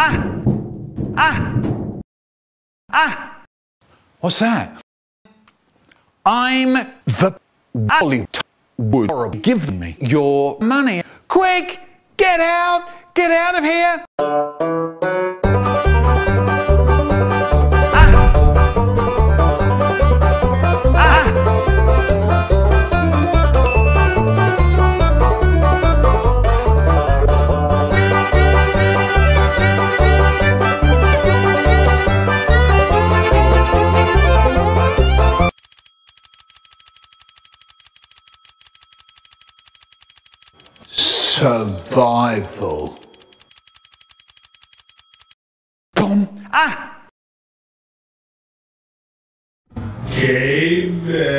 Ah! Ah! Ah! What's that? I'm the Bollywood would give me your money. Quick! Get out! Get out of here! Survival. Boom. Ah! Game.